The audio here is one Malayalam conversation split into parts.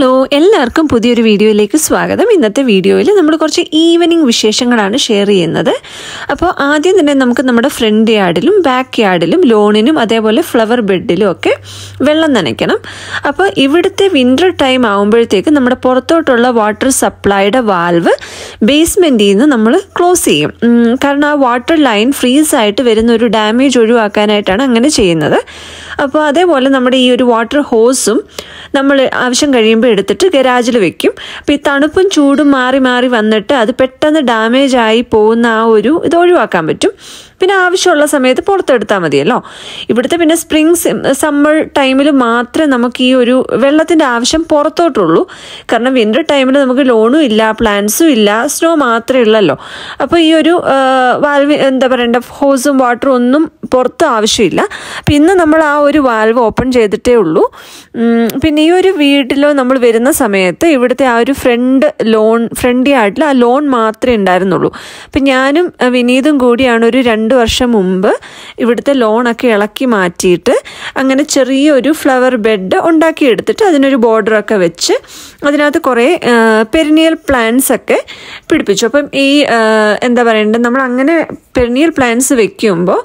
ഹലോ എല്ലാവർക്കും പുതിയൊരു വീഡിയോയിലേക്ക് സ്വാഗതം. ഇന്നത്തെ വീഡിയോയിൽ നമ്മൾ കുറച്ച് ഈവനിങ് വിശേഷങ്ങളാണ് ഷെയർ ചെയ്യുന്നത്. അപ്പോൾ ആദ്യം തന്നെ നമുക്ക് നമ്മുടെ ഫ്രണ്ട് യാർഡിലും ബാക്ക് യാർഡിലും ലോണിനും അതേപോലെ ഫ്ലവർ ബെഡിലും ഒക്കെ വെള്ളം നനയ്ക്കണം. അപ്പോൾ ഇവിടുത്തെ വിന്റർ ടൈം ആകുമ്പോഴത്തേക്ക് നമ്മുടെ പുറത്തോട്ടുള്ള വാട്ടർ സപ്ലൈയുടെ വാൽവ് ബേസ്മെന്റിൽ നിന്ന് നമ്മൾ ക്ലോസ് ചെയ്യും. കാരണം ആ വാട്ടർ ലൈൻ ഫ്രീസ് ആയിട്ട് വരുന്ന ഒരു ഡാമേജ് ഒഴിവാക്കാനായിട്ടാണ് അങ്ങനെ ചെയ്യുന്നത്. അപ്പോൾ അതേപോലെ നമ്മുടെ ഈ ഒരു വാട്ടർ ഹോസും നമ്മൾ ആവശ്യം കഴിയുമ്പോൾ എടുത്തിട്ട് ഗരാജിൽ വെക്കും. അപ്പോൾ ഈ തണുപ്പും ചൂടും മാറി മാറി വന്നിട്ട് അത് പെട്ടെന്ന് ഡാമേജ് ആയി പോകുന്ന ആ ഒരു ഇത് ഒഴിവാക്കാൻ പറ്റും. പിന്നെ ആവശ്യമുള്ള സമയത്ത് പുറത്തെടുത്താൽ മതിയല്ലോ. ഇവിടുത്തെ പിന്നെ സ്പ്രിങ് സമ്മർ ടൈമിൽ മാത്രമേ നമുക്ക് ഈ ഒരു വെള്ളത്തിന്റെ ആവശ്യം പുറത്തോട്ടുള്ളൂ. കാരണം വിന്റർ ടൈമിൽ നമുക്ക് ലോണും ഇല്ല പ്ലാന്റ്സും ഇല്ല സ്നോ മാത്രമേ ഉള്ളല്ലോ. അപ്പോൾ ഈ ഒരു വാൽവ് എന്താ പറയണ്ട ഹോസും വാട്ടറും ഒന്നും പുറത്ത് ആവശ്യമില്ല. പിന്നെ നമ്മൾ ആ ഒരു വാൽവ് ഓപ്പൺ ചെയ്തിട്ടേ ഉള്ളൂ. പിന്നെ ഈ ഒരു വീട്ടിലോ നമ്മൾ വരുന്ന സമയത്ത് ഇവിടുത്തെ ആ ഒരു ഫ്രണ്ട് ലോൺ ഫ്രണ്ടി ആയിട്ടുള്ള ആ ലോൺ മാത്രമേ ഉണ്ടായിരുന്നുള്ളൂ. അപ്പം ഞാനും വിനീതും കൂടിയാണ് ഒരു രണ്ട് വർഷം മുമ്പ് ഇവിടുത്തെ ലോണൊക്കെ ഇളക്കി മാറ്റിയിട്ട് അങ്ങനെ ചെറിയൊരു ഫ്ലവർ ബെഡ് ഉണ്ടാക്കിയെടുത്തിട്ട് അതിനൊരു ബോർഡറൊക്കെ വെച്ച് അതിനകത്ത് കുറേ പെരിനിയൽ പ്ലാന്റ്സ് ഒക്കെ പിടിപ്പിച്ചു. അപ്പം ഈ എന്താ പറയണ്ടത് നമ്മൾ അങ്ങനെ പെരിനിയൽ പ്ലാന്റ്സ് വെക്കുമ്പോൾ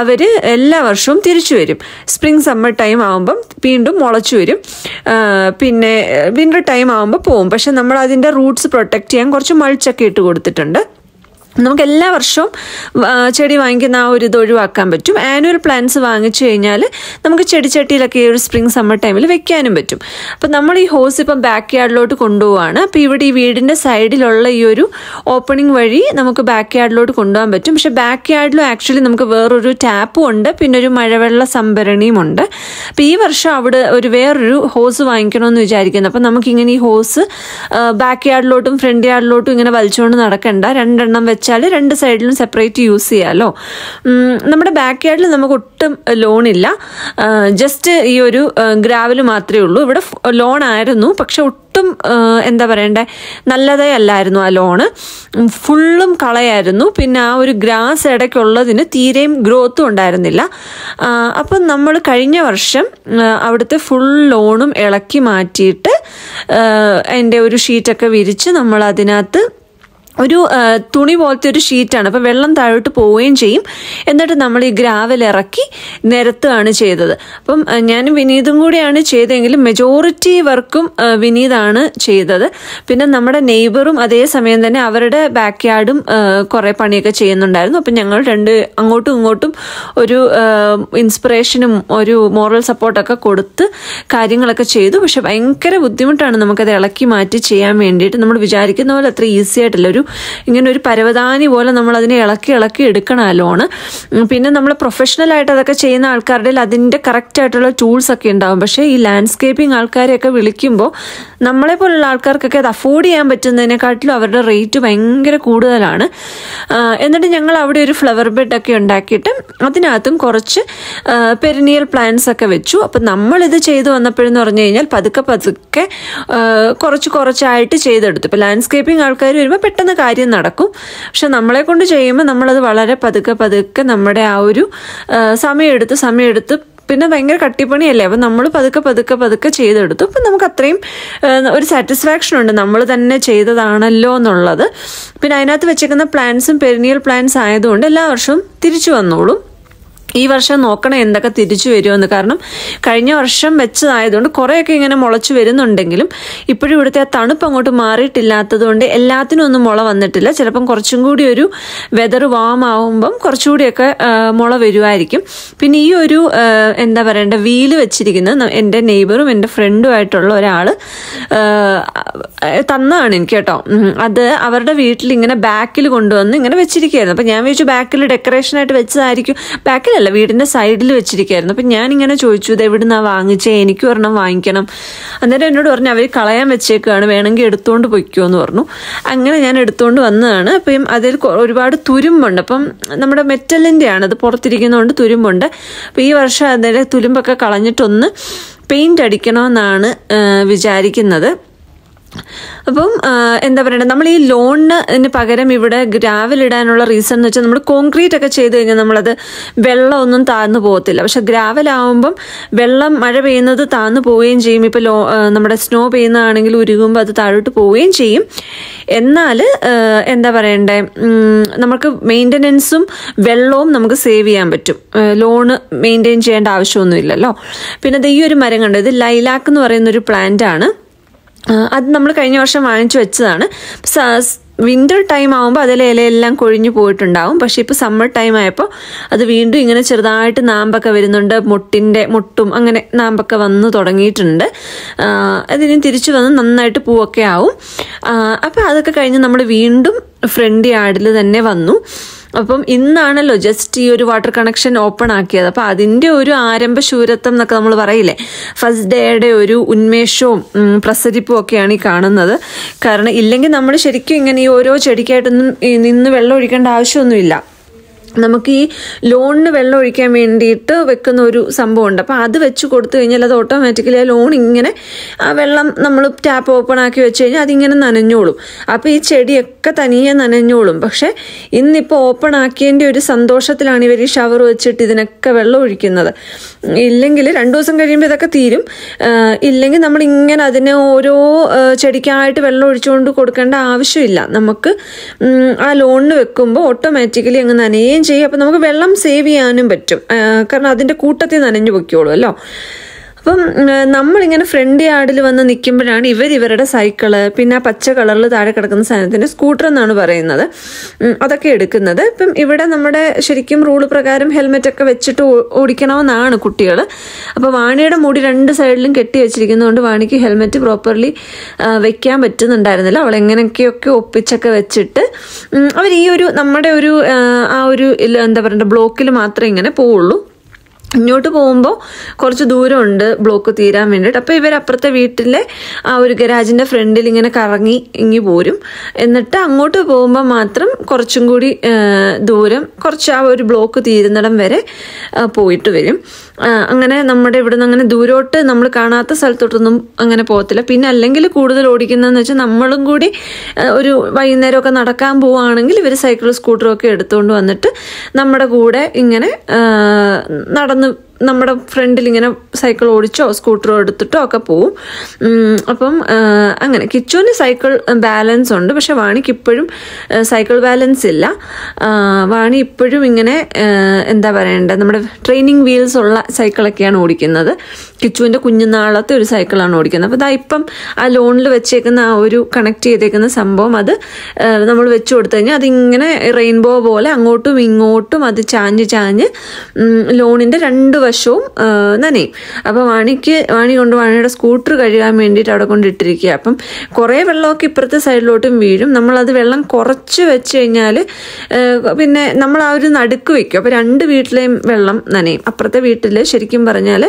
അവർ എല്ലാ വർഷവും തിരിച്ചു വരും. സ്പ്രിങ് സമ്മർ ടൈം ആകുമ്പം വീണ്ടും മുളച്ചു വരും. പിന്നെ വിന്റർ ടൈം ആകുമ്പോൾ പോവും. പക്ഷെ നമ്മൾ അതിന്റെ റൂട്ട്സ് പ്രൊട്ടക്റ്റ് ചെയ്യാൻ കുറച്ച് മൾച്ചൊക്കെ ഇട്ട് കൊടുത്തിട്ടുണ്ട്. നമുക്ക് എല്ലാ വർഷവും ചെടി വാങ്ങിക്കുന്ന ആ ഒരു ഇത് ഒഴിവാക്കാൻ പറ്റും. ആനുവൽ പ്ലാന്റ്സ് വാങ്ങിച്ചു കഴിഞ്ഞാൽ നമുക്ക് ചെടിച്ചട്ടിയിലൊക്കെ ഈ ഒരു സ്പ്രിങ് സമ്മർ ടൈമിൽ വെക്കാനും പറ്റും. അപ്പം നമ്മൾ ഈ ഹോസ് ഇപ്പം ബാക്ക് യാർഡിലോട്ട് കൊണ്ടുപോവാണ്. അപ്പോൾ ഇവിടെ ഈ വീടിന്റെ സൈഡിലുള്ള ഈ ഒരു ഓപ്പണിംഗ് വഴി നമുക്ക് ബാക്ക് യാർഡിലോട്ട് കൊണ്ടുപോകാൻ പറ്റും. പക്ഷേ ബാക്ക് യാർഡിലും ആക്ച്വലി നമുക്ക് വേറൊരു ടാപ്പും ഉണ്ട്. പിന്നെ ഒരു മഴവെള്ള സംഭരണിയും ഉണ്ട്. അപ്പോൾ ഈ വർഷം അവിടെ ഒരു വേറൊരു ഹോസ് വാങ്ങിക്കണമെന്ന് വിചാരിക്കുന്നു. അപ്പം നമുക്കിങ്ങനെ ഈ ഹോസ് ബാക്ക് യാർഡിലോട്ടും ഫ്രണ്ട് യാർഡിലോട്ടും ഇങ്ങനെ വലിച്ചുകൊണ്ട് നടക്കണ്ട. രണ്ടെണ്ണം വെച്ചാൽ രണ്ട് സൈഡിലും സെപ്പറേറ്റ് യൂസ് ചെയ്യാമല്ലോ നമ്മുടെ ബാക്ക് യാർഡിൽ നമുക്ക് ഒട്ടും ലോണില്ല ജസ്റ്റ് ഈ ഒരു ഗ്രാവൽ മാത്രമേ ഉള്ളൂ. ഇവിടെ ലോൺ ആയിരുന്നു. പക്ഷെ ഒട്ടും എന്താ പറയണ്ടേ നല്ലതേ അല്ലായിരുന്നു ആ ലോണ് ഫുള്ളും കളയായിരുന്നു. പിന്നെ ആ ഒരു ഗ്രാസ് ഇടയ്ക്കുള്ളതിന് തീരെയും ഗ്രോത്തും ഉണ്ടായിരുന്നില്ല. അപ്പം നമ്മൾ കഴിഞ്ഞ വർഷം അവിടുത്തെ ഫുൾ ലോണും ഇളക്കി മാറ്റിയിട്ട് അതിന്റെ ഒരു ഷീറ്റൊക്കെ വിരിച്ച് നമ്മൾ അതിനകത്ത് ഒരു തുണി പോലത്തെ ഒരു ഷീറ്റാണ്. അപ്പോൾ വെള്ളം താഴോട്ട് പോവുകയും ചെയ്യും. എന്നിട്ട് നമ്മൾ ഈ ഗ്രാവൽ ഇറക്കി നിരത്തുകയാണ് ചെയ്തത്. അപ്പം ഞാനും വിനീതും കൂടിയാണ് ചെയ്തതെങ്കിലും മെജോറിറ്റി വർക്കും വിനീതാണ് ചെയ്തത്. പിന്നെ നമ്മുടെ നെയ്ബറും അതേ സമയം തന്നെ അവരുടെ ബാക്ക് യാർഡും കുറേ പണിയൊക്കെ ചെയ്യുന്നുണ്ടായിരുന്നു. അപ്പം ഞങ്ങൾ രണ്ട് അങ്ങോട്ടും ഇങ്ങോട്ടും ഒരു ഇൻസ്പിറേഷനും ഒരു മോറൽ സപ്പോർട്ടൊക്കെ കൊടുത്ത് കാര്യങ്ങളൊക്കെ ചെയ്തു. പക്ഷെ ഭയങ്കര ബുദ്ധിമുട്ടാണ് നമുക്കത് ഇളക്കി മാറ്റി ചെയ്യാൻ വേണ്ടിയിട്ട്. നമ്മൾ വിചാരിക്കുന്ന പോലെ അത്ര ഈസി ആയിട്ടില്ല. ഒരു ഇങ്ങനെ ഒരു പരവതാനി പോലെ നമ്മൾ അതിനെ ഇളക്കി ഇളക്കി എടുക്കണം ആ ലോണ് പിന്നെ നമ്മൾ പ്രൊഫഷണൽ ആയിട്ട് അതൊക്കെ ചെയ്യുന്ന ആൾക്കാരുടെ അതിന്റെ കറക്റ്റ് ആയിട്ടുള്ള ടൂൾസ് ഒക്കെ ഉണ്ടാവും. പക്ഷേ ഈ ലാൻഡ്സ്കേപ്പിംഗ് ആൾക്കാരെയൊക്കെ വിളിക്കുമ്പോൾ നമ്മളെ പോലുള്ള ആൾക്കാർക്കൊക്കെ അത് അഫോർഡ് ചെയ്യാൻ പറ്റുന്നതിനെക്കാട്ടിലും അവരുടെ റേറ്റ് ഭയങ്കര കൂടുതലാണ്. എന്നിട്ട് ഞങ്ങൾ അവിടെ ഒരു ഫ്ലവർ ബെഡ് ഒക്കെ ഉണ്ടാക്കിയിട്ട് അതിനകത്തും കുറച്ച് പെരിനിയൽ പ്ലാന്റ്സ് ഒക്കെ വെച്ചു. അപ്പം നമ്മളിത് ചെയ്തു വന്നപ്പോഴെന്ന് പറഞ്ഞു കഴിഞ്ഞാൽ പതുക്കെ പതുക്കെ കുറച്ച് കുറച്ചായിട്ട് ചെയ്തെടുത്തു. ഇപ്പം ലാൻഡ്സ്കേപ്പിംഗ് ആൾക്കാർ വരുമ്പോൾ പെട്ടെന്ന് കാര്യം നടക്കും. പക്ഷെ നമ്മളെ കൊണ്ട് ചെയ്യുമ്പോൾ നമ്മളത് വളരെ പതുക്കെ പതുക്കെ നമ്മുടെ ആ ഒരു സമയമെടുത്ത് സമയമെടുത്ത് പിന്നെ ഭയങ്കര കട്ടിപ്പണിയല്ലേ? അപ്പം നമ്മൾ പതുക്കെ പതുക്കെ പതുക്കെ ചെയ്തെടുത്തു. അപ്പം നമുക്ക് അത്രയും ഒരു സാറ്റിസ്ഫാക്ഷൻ ഉണ്ട്. നമ്മൾ തന്നെ ചെയ്തതാണല്ലോ എന്നുള്ളത്. പിന്നെ അതിനകത്ത് വെച്ചേക്കുന്ന പ്ലാൻസും പെരിനിയൽ പ്ലാൻസ് ആയതുകൊണ്ട് എല്ലാ വർഷവും തിരിച്ചു വന്നോളും. ഈ വർഷം നോക്കണം എന്തൊക്കെ തിരിച്ചു വരുമെന്ന്. കാരണം കഴിഞ്ഞ വർഷം വെച്ചതായതുകൊണ്ട് കുറേയൊക്കെ ഇങ്ങനെ മുളച്ചു വരുന്നുണ്ടെങ്കിലും ഇപ്പോഴും ഇവിടുത്തെ ആ തണുപ്പ് അങ്ങോട്ട് മാറിയിട്ടില്ലാത്തതുകൊണ്ട് എല്ലാത്തിനും ഒന്നും മുള വന്നിട്ടില്ല. ചിലപ്പം കുറച്ചും കൂടി ഒരു വെതർ വാം ആവുമ്പം കുറച്ചുകൂടിയൊക്കെ മുള വരുമായിരിക്കും. പിന്നെ ഈ ഒരു എന്താ പറയേണ്ട വീൽ വെച്ചിരിക്കുന്നത് എന്റെ നെയ്ബറും എന്റെ ഫ്രണ്ടും ആയിട്ടുള്ള ഒരാൾ തന്നതാണ് എനിക്ക് കേട്ടോ. അത് അവരുടെ വീട്ടിൽ ഇങ്ങനെ ബാക്കിൽ കൊണ്ടുവന്ന് ഇങ്ങനെ വെച്ചിരിക്കുകയായിരുന്നു. അപ്പം ഞാൻ വിചാരിച്ചു ബാക്കിൽ ഡെക്കറേഷൻ ആയിട്ട് വെച്ചതായിരിക്കും. ബാക്കിലല്ല വീടിന്റെ സൈഡിൽ വെച്ചിരിക്കുകയായിരുന്നു അപ്പം ഞാൻ ഇങ്ങനെ ചോദിച്ചു ഇത് എവിടുന്നാ വാങ്ങിച്ചേ? എനിക്ക് ഒരെണ്ണം വാങ്ങിക്കണം. അന്നേരം എന്നോട് പറഞ്ഞു അവർ കളയാൻ വെച്ചേക്കാണ് വേണമെങ്കിൽ എടുത്തുകൊണ്ട് പൊയ്ക്കോ എന്ന് പറഞ്ഞു. അങ്ങനെ ഞാൻ എടുത്തുകൊണ്ട് വന്നതാണ്. അപ്പം അതിൽ ഒരുപാട് തുരുമ്പുണ്ട്. അപ്പം നമ്മുടെ മെറ്റലിന്റെ ആണ് അത് പുറത്തിരിക്കുന്നതുകൊണ്ട് തുരുമ്പുണ്ട്. അപ്പം ഈ വർഷം അതിലെ തുരുമ്പൊക്കെ കളഞ്ഞിട്ടൊന്ന് പെയിന്റ് അടിക്കണമെന്നാണ് വിചാരിക്കുന്നത്. അപ്പം എന്താ പറയണ്ടത് നമ്മൾ ഈ ലോണിന് പകരം ഇവിടെ ഗ്രാവൽ ഇടാനുള്ള റീസൺ എന്ന് വെച്ചാൽ നമ്മൾ കോൺക്രീറ്റ് ഒക്കെ ചെയ്ത് കഴിഞ്ഞാൽ നമ്മളത് വെള്ളമൊന്നും താഴ്ന്നു പോകത്തില്ല. പക്ഷെ ഗ്രാവലാവുമ്പം വെള്ളം മഴ പെയ്യുന്നത് താഴ്ന്നു പോവുകയും ചെയ്യും. ഇപ്പോൾ ലോ നമ്മുടെ സ്നോ പെയ്യുന്നതാണെങ്കിൽ ഉരുകുമ്പോൾ അത് താഴോട്ട് പോവുകയും ചെയ്യും. എന്നാൽ എന്താ പറയണ്ടേ നമുക്ക് മെയിന്റനൻസും വെള്ളവും നമുക്ക് സേവ് ചെയ്യാൻ പറ്റും. ലോണ് മെയിന്റെയിൻ ചെയ്യേണ്ട ആവശ്യമൊന്നുമില്ലല്ലോ. പിന്നെ ദേ ഈ ഒരു മരം കണ്ടു? ഇത് ലൈലാക്ക് എന്ന് പറയുന്ന ഒരു പ്ലാന്റ് ആണ്. അത് നമ്മൾ കഴിഞ്ഞ വർഷം വാങ്ങിച്ചു വെച്ചതാണ്. വിന്റർ ടൈം ആകുമ്പോൾ അതിലെ ഇലയെല്ലാം കൊഴിഞ്ഞു പോയിട്ടുണ്ടാവും. പക്ഷേ ഇപ്പോൾ സമ്മർ ടൈം ആയപ്പോൾ അത് വീണ്ടും ഇങ്ങനെ ചെറുതായിട്ട് നാമ്പൊക്കെ വരുന്നുണ്ട്. മുട്ടിന്റെ മുട്ടും അങ്ങനെ നാമ്പൊക്കെ വന്ന് തുടങ്ങിയിട്ടുണ്ട്. അതിന് തിരിച്ചു വന്ന് നന്നായിട്ട് പൂവൊക്കെ ആവും. അപ്പോൾ അതൊക്കെ കഴിഞ്ഞ് നമ്മൾ വീണ്ടും ഫ്രണ്ട് യാർഡിൽ തന്നെ വന്നു. അപ്പം ഇന്നാണല്ലോ ജസ്റ്റ് ഈ ഒരു വാട്ടർ കണക്ഷൻ ഓപ്പൺ ആക്കിയത്. അപ്പം അതിന്റെ ഒരു ആരംഭ ശൂരത്വം എന്നൊക്കെ നമ്മൾ പറയില്ലേ? ഫസ്റ്റ് ഡേയുടെ ഒരു ഉന്മേഷവും പ്രസരിപ്പും ഒക്കെയാണ് ഈ കാണുന്നത്. കാരണം ഇല്ലെങ്കിൽ നമ്മൾ ശരിക്കും ഇങ്ങനെ ഈ ഓരോ ചെടിക്കായിട്ടൊന്നും നിന്ന് വെള്ളം ഒഴിക്കേണ്ട ആവശ്യമൊന്നുമില്ല. നമുക്ക് ഈ ലോണിന് വെള്ളം ഒഴിക്കാൻ വേണ്ടിയിട്ട് വെക്കുന്ന ഒരു സംഭവമുണ്ട്. അപ്പോൾ അത് വെച്ച് കൊടുത്തു കഴിഞ്ഞാൽ അത് ഓട്ടോമാറ്റിക്കലി ആ ലോൺ ഇങ്ങനെ ആ വെള്ളം നമ്മൾ ടാപ്പ് ഓപ്പൺ ആക്കി വെച്ച് കഴിഞ്ഞാൽ അതിങ്ങനെ നനഞ്ഞോളും. അപ്പോൾ ഈ ചെടിയൊക്കെ തനിയെ നനഞ്ഞോളും. പക്ഷേ ഇന്നിപ്പോൾ ഓപ്പൺ ആക്കിയതിന്റെ ഒരു സന്തോഷത്തിലാണ് ഇവർ ഈ ഷവർ വെച്ചിട്ട് ഇതിനൊക്കെ വെള്ളം ഒഴിക്കുന്നത്. ഇല്ലെങ്കിൽ രണ്ട് ദിവസം കഴിയുമ്പോൾ ഇതൊക്കെ തീരും. ഇല്ലെങ്കിൽ നമ്മൾ ഇങ്ങനെ അതിനെ ഓരോ ചെടിക്കായിട്ട് വെള്ളം ഒഴിച്ചുകൊണ്ട് കൊടുക്കേണ്ട ആവശ്യമില്ല. നമുക്ക് ആ ലോണിന് വെക്കുമ്പോൾ ഓട്ടോമാറ്റിക്കലി അങ്ങ് നനയുകയും ചെയ്യും. അപ്പം നമുക്ക് വെള്ളം സേവ് ചെയ്യാനും പറ്റും. കാരണം അതിന്റെ കൂട്ടത്തിൽ നനഞ്ഞു പൊയ്ക്കോളൂ അല്ലോ? അപ്പം നമ്മളിങ്ങനെ ഫ്രണ്ട് യാർഡിൽ വന്ന് നിൽക്കുമ്പോഴാണ് ഇവർ ഇവരുടെ സൈക്കിൾ പിന്നെ ആ പച്ച കളറിൽ താഴെ കിടക്കുന്ന സാധനത്തിന്റെ സ്കൂട്ടർ എന്നാണ് പറയുന്നത്. അതൊക്കെ എടുക്കുന്നത്. ഇപ്പം ഇവിടെ നമ്മുടെ ശരിക്കും റൂൾ പ്രകാരം ഹെൽമെറ്റൊക്കെ വെച്ചിട്ട് ഓടിക്കണമെന്നാണ് കുട്ടികൾ അപ്പോൾ വാണിയുടെ മുടി രണ്ട് സൈഡിലും കെട്ടി വെച്ചിരിക്കുന്നതുകൊണ്ട് വാണിക്ക് ഹെൽമെറ്റ് പ്രോപ്പർലി വെക്കാൻ പറ്റുന്നുണ്ടായിരുന്നില്ല. അവൾ എങ്ങനെയൊക്കെയൊക്കെ ഒപ്പിച്ചൊക്കെ വെച്ചിട്ട് അവർ ഈ ഒരു നമ്മുടെ ഒരു ആ ഒരു എന്താ പറയുക ബ്ലോക്കിൽ മാത്രമേ ഇങ്ങനെ പോവുള്ളൂ. ഇങ്ങോട്ട് പോകുമ്പോൾ കുറച്ച് ദൂരമുണ്ട് ബ്ലോക്ക് തീരാൻ വേണ്ടിയിട്ട്. അപ്പോൾ ഇവർ അപ്പുറത്തെ വീട്ടിലെ ആ ഒരു ഗരാജിന്റെ ഫ്രണ്ടിൽ ഇങ്ങനെ കറങ്ങി ഇങ്ങി പോരും. എന്നിട്ട് അങ്ങോട്ട് പോകുമ്പോൾ മാത്രം കുറച്ചും കൂടി ദൂരം കുറച്ച് ആ ഒരു ബ്ലോക്ക് തീരുന്നിടം വരെ പോയിട്ട് വരും. അങ്ങനെ നമ്മുടെ ഇവിടുന്ന് അങ്ങനെ ദൂരോട്ട് നമ്മൾ കാണാത്ത സ്ഥലത്തോട്ടൊന്നും അങ്ങനെ പോകത്തില്ല. പിന്നെ അല്ലെങ്കിൽ കൂടുതൽ ഓടിക്കുന്നതെന്ന് വെച്ചാൽ നമ്മളും കൂടി ഒരു വൈകുന്നേരമൊക്കെ നടക്കാൻ പോവുകയാണെങ്കിൽ ഇവർ സൈക്കിൾ സ്കൂട്ടറും ഒക്കെ എടുത്തുകൊണ്ട് വന്നിട്ട് നമ്മുടെ കൂടെ ഇങ്ങനെ ആ, നടന്ന് നമ്മുടെ ഫ്രണ്ടിൽ ഇങ്ങനെ സൈക്കിൾ ഓടിച്ചോ സ്കൂട്ടറോ എടുത്തിട്ടോ ഒക്കെ പോവും. അപ്പം അങ്ങനെ. കിച്ചുവിന് സൈക്കിൾ ബാലൻസ് ഉണ്ട്. പക്ഷെ വാണിക്ക് ഇപ്പോഴും സൈക്കിൾ ബാലൻസ് ഇല്ല. വാണി ഇപ്പോഴും ഇങ്ങനെ എന്താ പറയണ്ടത് നമ്മുടെ ട്രെയിനിങ് വീൽസ് ഉള്ള സൈക്കിളൊക്കെയാണ് ഓടിക്കുന്നത്. കിച്ചുവിന്റെ കുഞ്ഞുനാളത്തെ ഒരു സൈക്കിളാണ് ഓടിക്കുന്നത്. അപ്പോൾ ഇതാ ഇപ്പം ആ ലോണിൽ വെച്ചേക്കുന്ന ആ ഒരു കണക്ട് ചെയ്തേക്കുന്ന സംഭവം അത് നമ്മൾ വെച്ചു കൊടുത്തു കഴിഞ്ഞാൽ അതിങ്ങനെ റെയിൻബോ പോലെ അങ്ങോട്ടും ഇങ്ങോട്ടും അത് ചാഞ്ഞ് ചാഞ്ഞ് ലോണിന്റെ രണ്ട് വശവും നനയും. അപ്പം വാണിക്ക് വാണി കൊണ്ട് വാണിയുടെ സ്കൂട്ടർ കഴുകാൻ വേണ്ടിയിട്ട് അവിടെ കൊണ്ടിട്ടിരിക്കുക അപ്പം കുറേ വെള്ളമൊക്കെ ഇപ്പുറത്തെ സൈഡിലോട്ടും വീഴും. നമ്മളത് വെള്ളം കുറച്ച് വെച്ച് കഴിഞ്ഞാൽ പിന്നെ നമ്മൾ ആ ഒരു നടുക്ക് വെക്കും. അപ്പോൾ രണ്ട് വീട്ടിലെയും വെള്ളം നനയും. അപ്പുറത്തെ വീട്ടിൽ ശരിക്കും പറഞ്ഞാൽ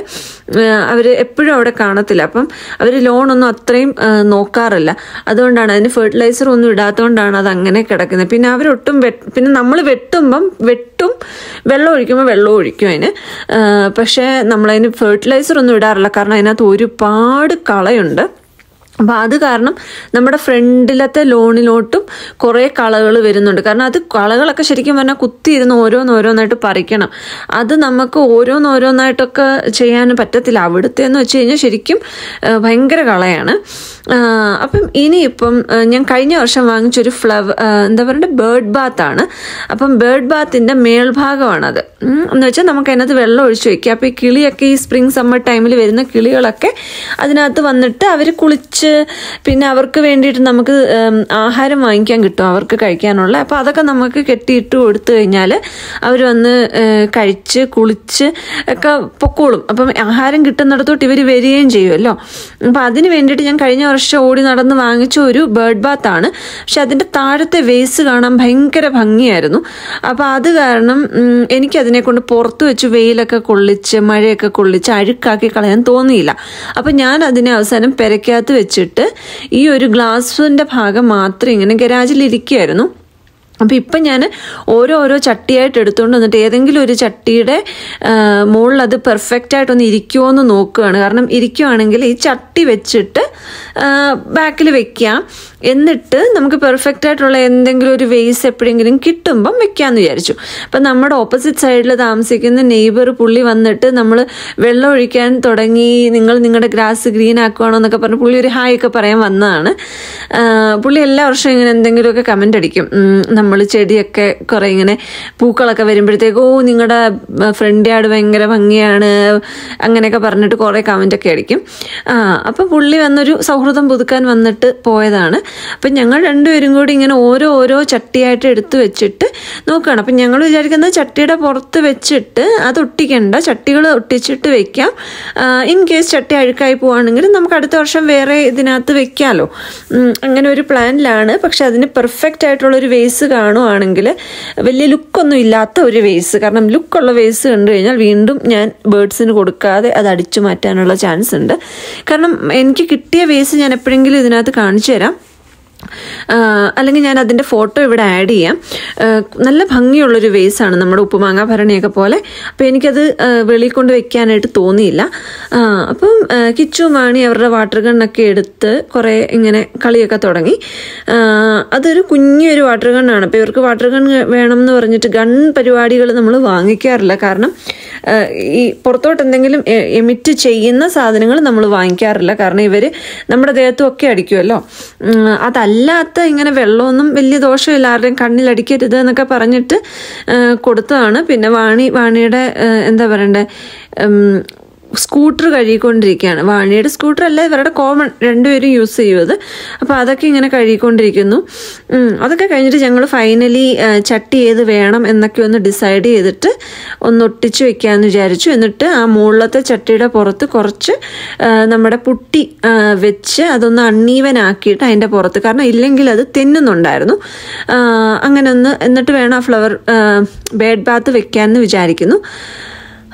അവർ എപ്പോഴും അവിടെ കാണത്തില്ല. അപ്പം അവർ ലോണൊന്നും അത്രയും നോക്കാറില്ല. അതുകൊണ്ടാണ് അതിന് ഫെർട്ടിലൈസർ ഒന്നും ഇടാത്തതുകൊണ്ടാണ് അത് അങ്ങനെ കിടക്കുന്നത് പിന്നെ അവരൊട്ടും പിന്നെ നമ്മൾ വെട്ടുമ്പം വെട്ടും വെള്ളം ഒഴിക്കുമ്പോൾ വെള്ളം ഒഴിക്കും അതിന്. പക്ഷേ നമ്മളതിന് ഫെർട്ടിലൈസർ ഒന്നും ഇടാറില്ല. കാരണം അതിനകത്ത് ഒരുപാട് കളയുണ്ട്. അപ്പോൾ അത് കാരണം നമ്മുടെ ഫ്രണ്ടിലത്തെ ലോണിലോട്ടും കുറേ കളകൾ വരുന്നുണ്ട്. കാരണം അത് കളകളൊക്കെ ശരിക്കും പറഞ്ഞാൽ കുത്തിയിരുന്ന് ഓരോന്നോരോന്നായിട്ട് പറിക്കണം. അത് നമുക്ക് ഓരോന്നോരോന്നായിട്ടൊക്കെ ചെയ്യാൻ പറ്റത്തില്ല. അവിടുത്തെ എന്ന് വെച്ച് കഴിഞ്ഞാൽ ശരിക്കും ഭയങ്കര കളയാണ്. അപ്പം ഇനിയിപ്പം ഞാൻ കഴിഞ്ഞ വർഷം വാങ്ങിച്ചൊരു ഫ്ലവർ എന്താ പറയുക ബേർഡ് ബാത്താണ്. അപ്പം ബേർഡ് ബാത്തിന്റെ മേൽഭാഗമാണത്. എന്ന് വെച്ചാൽ നമുക്ക് അതിനകത്ത് വെള്ളം ഒഴിച്ച് വയ്ക്കുക അപ്പോൾ ഈ കിളിയൊക്കെ ഈ സ്പ്രിങ് സമ്മർ ടൈമിൽ വരുന്ന കിളികളൊക്കെ അതിനകത്ത് വന്നിട്ട് അവർ കുളിച്ച് പിന്നെ അവർക്ക് വേണ്ടിയിട്ട് നമുക്ക് ആഹാരം വാങ്ങിക്കാൻ കിട്ടും അവർക്ക് കഴിക്കാനുള്ള. അപ്പോൾ അതൊക്കെ നമുക്ക് കെട്ടിയിട്ട് കൊടുത്തു കഴിഞ്ഞാൽ അവർ വന്ന് കഴിച്ച് കുളിച്ച് ഒക്കെ പൊക്കോളും. അപ്പം ആഹാരം കിട്ടുന്നിടത്തോട്ട് ഇവർ വരികയും ചെയ്യുമല്ലോ അപ്പം അതിന് വേണ്ടിയിട്ട് ഞാൻ കഴിഞ്ഞ വർഷം ഓടി നടന്ന് വാങ്ങിച്ച ഒരു ബേർഡ് ബാത്ത് ആണ് പക്ഷെ അതിന്റെ താഴത്തെ വേസ് കാണാൻ ഭയങ്കര ഭംഗിയായിരുന്നു. അപ്പോൾ അത് കാരണം എനിക്കതിനെ കൊണ്ട് പുറത്ത് വെച്ച് വെയിലൊക്കെ കൊള്ളിച്ച് മഴയൊക്കെ കൊള്ളിച്ച് അഴുക്കാക്കി കളയാൻ തോന്നിയില്ല. അപ്പം ഞാൻ അതിനെ അവസാനം പെരക്കകത്ത് വെച്ചിട്ട് ഈ ഒരു ഗ്ലാസിന്റെ ഭാഗം മാത്രം ഇങ്ങനെ ഗരാജിലിരിക്കുകയായിരുന്നു അപ്പം ഇപ്പം ഞാൻ ഓരോ ഓരോ ചട്ടിയായിട്ട് എടുത്തുകൊണ്ട് വന്നിട്ട് ഏതെങ്കിലും ഒരു ചട്ടിയുടെ മുകളിൽ അത് പെർഫെക്റ്റ് ആയിട്ടൊന്ന് ഇരിക്കുമോ എന്ന് നോക്കുകയാണ് കാരണം ഇരിക്കുവാണെങ്കിൽ ഈ ചട്ടി വെച്ചിട്ട് ബാക്കിൽ വെക്കാം. എന്നിട്ട് നമുക്ക് പെർഫെക്റ്റ് ആയിട്ടുള്ള എന്തെങ്കിലും ഒരു വേസ് എപ്പോഴെങ്കിലും കിട്ടുമ്പം വെക്കാന്ന് വിചാരിച്ചു. അപ്പം നമ്മുടെ ഓപ്പോസിറ്റ് സൈഡിൽ താമസിക്കുന്ന നെയ്ബർ പുള്ളി വന്നിട്ട് നമ്മൾ വെള്ളം ഒഴിക്കാൻ തുടങ്ങി നിങ്ങൾ നിങ്ങളുടെ ഗ്രാസ് ഗ്രീൻ ആക്കുവാണോ എന്നൊക്കെ പറഞ്ഞ് പുള്ളി ഒരു ഹായ് ഒക്കെ പറയാൻ വന്നതാണ്. പുള്ളി എല്ലാ വർഷവും ഇങ്ങനെ എന്തെങ്കിലുമൊക്കെ കമന്റ് അടിക്കും. നമ്മൾ ചെടിയൊക്കെ കുറേ ഇങ്ങനെ പൂക്കളൊക്കെ വരുമ്പോഴത്തേക്ക് ഓ നിങ്ങളുടെ ഫ്രണ്ട് യാർഡ് ഭയങ്കര ഭംഗിയാണ് അങ്ങനെയൊക്കെ പറഞ്ഞിട്ട് കുറേ കമന്റൊക്കെ അടിക്കും. ആ അപ്പം പുള്ളി വന്നൊരു സൗഹൃദം പുതുക്കാൻ വന്നിട്ട് പോയതാണ്. അപ്പം ഞങ്ങൾ രണ്ടുപേരും കൂടി ഇങ്ങനെ ഓരോ ഓരോ ചട്ടിയായിട്ട് എടുത്തു വെച്ചിട്ട് നോക്കുകയാണ്. അപ്പം ഞങ്ങൾ വിചാരിക്കുന്നത് ചട്ടിയുടെ പുറത്ത് വെച്ചിട്ട് അത് ഒട്ടിക്കണ്ട. ചട്ടികൾ ഒട്ടിച്ചിട്ട് വെക്കാം. ഇൻ കേസ് ചട്ടി അഴുക്കായി പോവുകയാണെങ്കിൽ നമുക്ക് അടുത്ത വർഷം വേറെ ഇതിനകത്ത് വെക്കാമല്ലോ അങ്ങനെ ഒരു പ്ലാനിലാണ്. പക്ഷെ അതിന് പെർഫെക്റ്റ് ആയിട്ടുള്ള ഒരു വേസ് കാണുവാണെങ്കിൽ വലിയ ലുക്കൊന്നും ഇല്ലാത്ത ഒരു വേസ് കാരണം ലുക്കുള്ള വേസ് കണ്ടു കഴിഞ്ഞാൽ വീണ്ടും ഞാൻ ബേഡ്സിന് കൊടുക്കാതെ അത് അടിച്ചു മാറ്റാനുള്ള ചാൻസ് ഉണ്ട്. കാരണം എനിക്ക് കിട്ടിയ വേസ് ഞാൻ എപ്പോഴെങ്കിലും ഇതിനകത്ത് കാണിച്ചു തരാം. അല്ലെങ്കിൽ ഞാൻ അതിന്റെ ഫോട്ടോ ഇവിടെ ആഡ് ചെയ്യാം. നല്ല ഭംഗിയുള്ളൊരു വേസാണ് നമ്മുടെ ഉപ്പുമാങ്ങ ഭരണിയൊക്കെ പോലെ. അപ്പോൾ എനിക്കത് വെളി വെളിയിൽ കൊണ്ട് വെക്കാനായിട്ട് തോന്നിയില്ല. അപ്പം കിച്ചു മാണി അവരുടെ വാട്ടർ ഗണ്ണൊക്കെ എടുത്ത് കുറേ ഇങ്ങനെ കളിയൊക്കെ തുടങ്ങി. അതൊരു കുഞ്ഞൊരു വാട്ടർ ഗണ്ണാണ് അപ്പോൾ ഇവർക്ക് വാട്ടർ ഗൺ വേണം എന്ന് പറഞ്ഞിട്ട് ഗൺ പരിപാടികൾ നമ്മൾ വാങ്ങിക്കാറില്ല. കാരണം ഈ പുറത്തോട്ട് എന്തെങ്കിലും എമിറ്റ് ചെയ്യുന്ന സാധനങ്ങൾ നമ്മൾ വാങ്ങിക്കാറില്ല. കാരണം ഇവർ നമ്മുടെ ദേഹത്തും ഒക്കെ അടിക്കുമല്ലോ അതല്ലാത്ത ഇങ്ങനെ വെള്ളമൊന്നും വലിയ ദോഷമില്ല. ആരുടെയും കണ്ണിലടിക്കരുത് എന്നൊക്കെ പറഞ്ഞിട്ട് കൊടുത്തതാണ്. പിന്നെ വാണി വാണിയുടെ എന്താ പറയണ്ടേ? സ്കൂട്ടർ കഴുകിക്കൊണ്ടിരിക്കുകയാണ്. വാണിയുടെ സ്കൂട്ടർ അല്ല ഇവരുടെ കോമൺ രണ്ടുപേരും യൂസ് ചെയ്യുന്നത്. അപ്പം അപ്പോൾ അതൊക്കെ ഇങ്ങനെ കഴുകിക്കൊണ്ടിരിക്കുന്നു. അതൊക്കെ കഴിഞ്ഞിട്ട് ഞങ്ങൾ ഫൈനലി ചട്ടി ഏത് വേണം എന്നൊക്കെ ഒന്ന് ഡിസൈഡ് ചെയ്തിട്ട് ഒന്ന് ഒട്ടിച്ചു വെക്കാമെന്ന് വിചാരിച്ചു. എന്നിട്ട് ആ മുകളിലത്തെ ചട്ടിയുടെ പുറത്ത് കുറച്ച് നമ്മുടെ പുട്ടി വെച്ച് അതൊന്ന് അണ്ണീവൻ ആക്കിയിട്ട് അതിന്റെ പുറത്ത്. കാരണം ഇല്ലെങ്കിൽ അത് തിന്നുന്നുണ്ടായിരുന്നു. അങ്ങനെ ഒന്ന് എന്നിട്ട് വേണം ആ ഫ്ലവർ ബേഡ് ബാത്ത് വെക്കാമെന്ന് വിചാരിക്കുന്നു.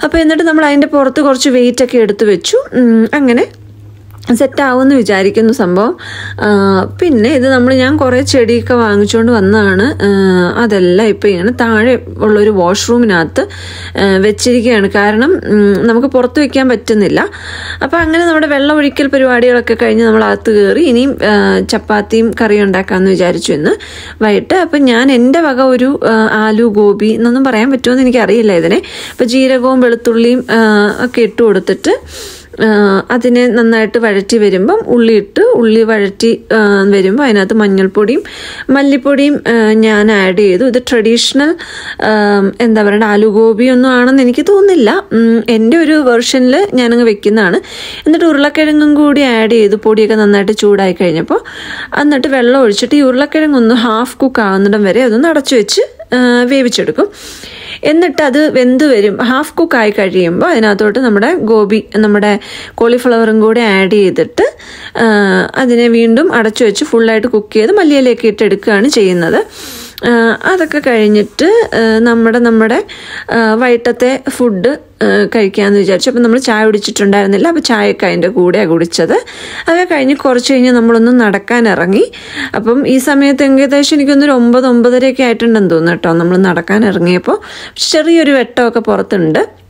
അപ്പോൾ എന്നിട്ട് നമ്മൾ അതിന്റെ പുറത്ത് കുറച്ച് വെയിറ്റ് ഒക്കെ എടുത്ത് വെച്ചു. അങ്ങനെ സെറ്റ് വിചാരിക്കുന്ന സംഭവം. പിന്നെ ഇത് നമ്മൾ ഞാൻ കുറേ ചെടിയൊക്കെ വാങ്ങിച്ചുകൊണ്ട് വന്നതാണ് അതെല്ലാം ഇപ്പോൾ ഇങ്ങനെ താഴെ ഉള്ളൊരു വാഷ്റൂമിനകത്ത് വെച്ചിരിക്കുകയാണ് കാരണം നമുക്ക് പുറത്ത് വയ്ക്കാൻ പറ്റുന്നില്ല. അപ്പോൾ അങ്ങനെ നമ്മുടെ വെള്ളം ഒഴിക്കൽ പരിപാടികളൊക്കെ കഴിഞ്ഞ് നമ്മൾ അകത്ത് കയറി ഇനിയും ചപ്പാത്തിയും കറിയും ഉണ്ടാക്കാമെന്ന് വിചാരിച്ചു ഇന്ന്. വൈകിട്ട് അപ്പം ഞാൻ എന്റെ വക ഒരു ആലു ഗോപി എന്നൊന്നും പറയാൻ പറ്റുമെന്ന് എനിക്കറിയില്ല ഇതിനെ. അപ്പോൾ ജീരകവും വെളുത്തുള്ളിയും ഒക്കെ ഇട്ട് കൊടുത്തിട്ട് അതിനെ നന്നായിട്ട് വഴറ്റി വരുമ്പം ഉള്ളിയിട്ട് ഉള്ളി വഴറ്റി വരുമ്പോൾ അതിനകത്ത് മഞ്ഞൾപ്പൊടിയും മല്ലിപ്പൊടിയും ഞാൻ ആഡ് ചെയ്തു. ഇത് ട്രഡീഷണൽ എന്താ പറയുക ആലു ഒന്നും ആണെന്ന് എനിക്ക് തോന്നുന്നില്ല. എന്റെ ഒരു വെർഷനിൽ ഞാനങ്ങ് വെക്കുന്നതാണ്. എന്നിട്ട് ഉരുളക്കിഴങ്ങും കൂടി ആഡ് ചെയ്തു. പൊടിയൊക്കെ നന്നായിട്ട് ചൂടായി കഴിഞ്ഞപ്പോൾ എന്നിട്ട് വെള്ളം ഒഴിച്ചിട്ട് ഈ ഉരുളക്കിഴങ്ങൊന്ന് ഹാഫ് കുക്ക് ആവുന്നിടം വരെ അതൊന്ന് അടച്ചു വെച്ച് വേവിച്ചെടുക്കും. എന്നിട്ട് അത് വെന്ത് വരും. ഹാഫ് കുക്ക് ആയി കഴിയുമ്പോൾ അതിനകത്തോട്ട് നമ്മുടെ ഗോബി നമ്മുടെ കോളിഫ്ലവറും കൂടി ആഡ് ചെയ്തിട്ട് അതിനെ വീണ്ടും അടച്ചു വെച്ച് ഫുള്ളായിട്ട് കുക്ക് ചെയ്ത് മല്ലിയിലേക്ക് ഇട്ടെടുക്കുകയാണ് ചെയ്യുന്നത്. അതൊക്കെ കഴിഞ്ഞിട്ട് നമ്മുടെ നമ്മുടെ വൈകിട്ടത്തെ ഫുഡ് കഴിക്കാമെന്ന് വിചാരിച്ചു. അപ്പം നമ്മൾ ചായ കുടിച്ചിട്ടുണ്ടായിരുന്നില്ല. അപ്പോൾ ചായയൊക്കെ അതിന്റെ കൂടെയാണ് കുടിച്ചത്. അതൊക്കെ കഴിഞ്ഞ് കുറച്ച് കഴിഞ്ഞ് നമ്മളൊന്ന് നടക്കാൻ ഇറങ്ങി അപ്പം ഈ സമയത്ത് ഏകദേശം എനിക്കൊന്നൊരു ഒമ്പത് ഒമ്പതരയൊക്കെ ആയിട്ടുണ്ടെന്ന് തോന്നുന്നു കേട്ടോ. നമ്മൾ നടക്കാൻ ഇറങ്ങിയപ്പോൾ ചെറിയൊരു വെട്ടമൊക്കെ പുറത്തുണ്ട്.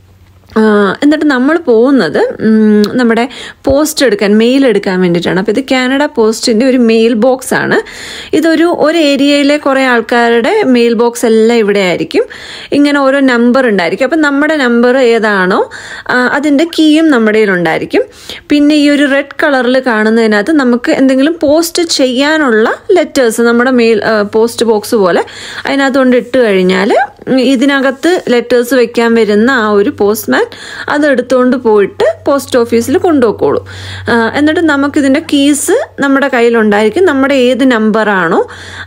എന്നിട്ട് നമ്മൾ പോകുന്നത് നമ്മുടെ പോസ്റ്റ് എടുക്കാൻ മെയിൽ എടുക്കാൻ വേണ്ടിയിട്ടാണ്. അപ്പോൾ ഇത് കാനഡ പോസ്റ്റിന്റെ ഒരു മെയിൽ ബോക്സ് ആണ്. ഇതൊരു ഒരു ഏരിയയിലെ കുറേ ആൾക്കാരുടെ മെയിൽ ബോക്സ് എല്ലാം ഇവിടെ ആയിരിക്കും. ഇങ്ങനെ ഓരോ നമ്പർ ഉണ്ടായിരിക്കും. അപ്പം നമ്മുടെ നമ്പർ ഏതാണോ അതിന്റെ കീയും നമ്മുടെ ഉണ്ടായിരിക്കും. പിന്നെ ഈ ഒരു റെഡ് കളറിൽ കാണുന്നതിനകത്ത് നമുക്ക് എന്തെങ്കിലും പോസ്റ്റ് ചെയ്യാനുള്ള ലെറ്റേഴ്സ് നമ്മുടെ മെയിൽ പോസ്റ്റ് ബോക്സ് പോലെ അതിനകത്തുകൊണ്ട് ഇട്ട് കഴിഞ്ഞാൽ ഇതിനകത്ത് ലെറ്റേഴ്സ് വെക്കാൻ വരുന്ന ആ ഒരു പോസ്റ്റ്മാൻ അത് എടുത്തുകൊണ്ട് പോയിട്ട് പോസ്റ്റ് ഓഫീസിൽ കൊണ്ടുപോക്കോളൂ എന്നിട്ട് നമുക്കിതിന്റെ കീസ് നമ്മുടെ കയ്യിലുണ്ടായിരിക്കും. നമ്മുടെ ഏത് നമ്പറാണോ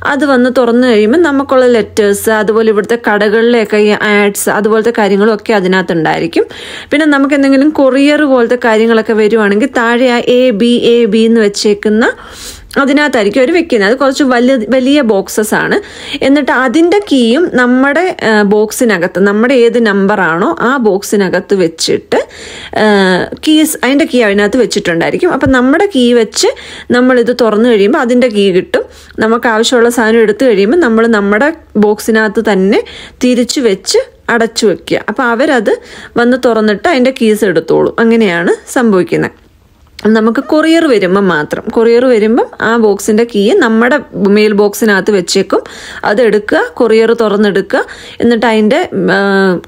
അത് വന്ന് തുറന്നു കഴിയുമ്പോൾ നമുക്കുള്ള ലെറ്റേഴ്സ് അതുപോലെ ഇവിടുത്തെ കടകളിലെയൊക്കെ ഈ ആഡ്സ് അതുപോലത്തെ കാര്യങ്ങളും ഒക്കെ അതിനകത്ത് ഉണ്ടായിരിക്കും പിന്നെ നമുക്ക് എന്തെങ്കിലും കൊറിയർ പോലത്തെ കാര്യങ്ങളൊക്കെ വരുവാണെങ്കിൽ താഴെ ആ എ ബി എ ബി എന്ന് വെച്ചേക്കുന്ന അതിനകത്തായിരിക്കും അവർ വെക്കുന്നത് അത് കുറച്ച് വലിയ വലിയ ബോക്സസ് ആണ്. എന്നിട്ട് അതിന്റെ കീയും നമ്മുടെ ബോക്സിനകത്ത് നമ്മുടെ ഏത് നമ്പറാണോ ആ ബോക്സിനകത്ത് വെച്ചിട്ട് കീസ് അതിന്റെ കീ അതിനകത്ത് വെച്ചിട്ടുണ്ടായിരിക്കും. അപ്പം നമ്മുടെ കീ വെച്ച് നമ്മളിത് തുറന്നു കഴിയുമ്പോൾ അതിന്റെ കീ കിട്ടും. നമുക്ക് ആവശ്യമുള്ള സാധനം എടുത്തു കഴിയുമ്പോൾ നമ്മൾ നമ്മുടെ ബോക്സിനകത്ത് തന്നെ തിരിച്ചു വെച്ച് അടച്ചു വെക്കുക. അപ്പോൾ അവരത് വന്ന് തുറന്നിട്ട് അതിന്റെ കീസ് എടുത്തോളും. അങ്ങനെയാണ് സംഭവിക്കുന്നത് നമുക്ക് കൊറിയർ വരുമ്പം മാത്രം. കൊറിയർ വരുമ്പം ആ ബോക്സിന്റെ കീ നമ്മുടെ മെയിൽ ബോക്സിനകത്ത് വെച്ചേക്കും. അതെടുക്കുക കൊറിയർ തുറന്നെടുക്കുക. എന്നിട്ട് അതിന്റെ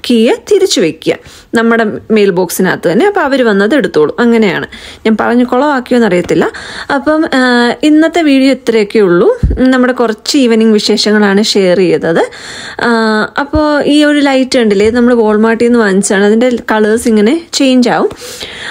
കീയെ തിരിച്ചു വെക്കുക. നമ്മുടെ മെയിൽ ബോക്സിനകത്ത് തന്നെ. അപ്പോൾ അവർ വന്നത് എടുത്തോളും. അങ്ങനെയാണ്. ഞാൻ പറഞ്ഞു കുളമാക്കിയോന്ന് അറിയത്തില്ല അപ്പം ഇന്നത്തെ വീഡിയോ ഇത്രയൊക്കെ ഉള്ളൂ. നമ്മുടെ കുറച്ച് ഈവനിങ് വിശേഷങ്ങളാണ് ഷെയർ ചെയ്തത്. അപ്പോൾ ഈ ഒരു ലൈറ്റ് ഉണ്ടല്ലേ നമ്മൾ വോൾമാർട്ടിൽ നിന്ന് വാങ്ങിച്ചാണ്. അതിന്റെ കളേഴ്സ് ഇങ്ങനെ ചേഞ്ച് ആവും.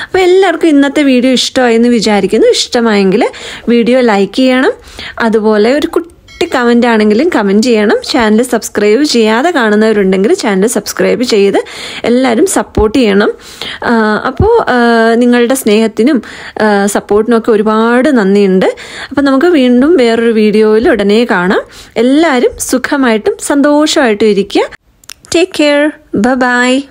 അപ്പോൾ എല്ലാവർക്കും ഇന്നത്തെ വീഡിയോ എന്ന് വിചാരിക്കുന്നു. ഇഷ്ടമായെങ്കിൽ വീഡിയോ ലൈക്ക് ചെയ്യണം. അതുപോലെ ഒരു കുട്ടി കമന്റ് ആണെങ്കിലും കമന്റ് ചെയ്യണം. ചാനൽ സബ്സ്ക്രൈബ് ചെയ്യാതെ കാണുന്നവരുണ്ടെങ്കിൽ ചാനൽ സബ്സ്ക്രൈബ് ചെയ്ത് എല്ലാവരും സപ്പോർട്ട് ചെയ്യണം. അപ്പോൾ നിങ്ങളുടെ സ്നേഹത്തിനും ആ, സപ്പോർട്ടിനും ഒക്കെ ഒരുപാട് നന്ദിയുണ്ട്. അപ്പോൾ നമുക്ക് വീണ്ടും വേറൊരു വീഡിയോയിൽ ഉടനെ കാണാം. എല്ലാവരും സുഖമായിട്ടും സന്തോഷമായിട്ടും ഇരിക്കുക. Take care bye